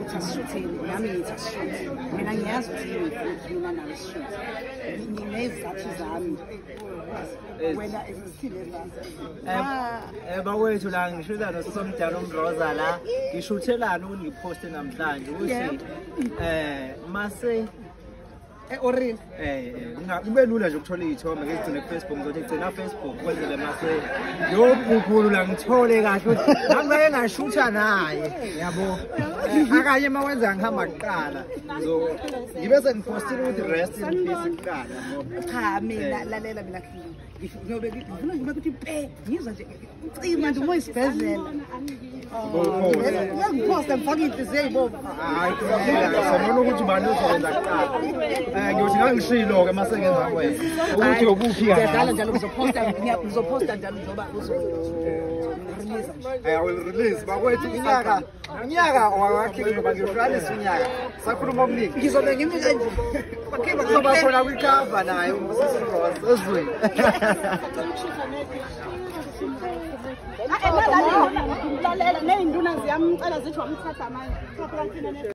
ngithasishuthe nami ngithasishuthe mina ngiyazi ukuthi ngifuna eh, mina nami sishuthe nginezizathu zami wena ezisile zazo bakwethu la e-orini eh, eh, kube lula nje ukuthola iy'thombe ngezigcine kufacebook ngizothi ngigcina facebook kwenzele mase yogugulu la ngithole kahle ukuthi angibeke ngashutha naye yabo eh, akanye uma wenza ngihamba kuqala ngibe sengipostile ukuthi rest inpeace kuqala cha mina lalela mina ngiyobeka ukuthi pe ngizwa nje ucima nje uma uyisibhedlela oh, ngiphoste ngifake iy'nhliziyo ey'bomba hayi ukuthi bani uzowenza kuqala ngiyothi ngangishilo-ke maseke ngawe ukuthi okuphi njalo njalo ngizophosta ngizophosta njalo njengoba I will release bakwethu unyaka unyaka wawakhile ngoba ngiyohlukanisa unyaka sakhuluma okuningi ngizobe ngimi kanje kuzoba khona kwikava naye usisiros ezweni lalela ney'nduna ziyamcela zitho wamthatha amanye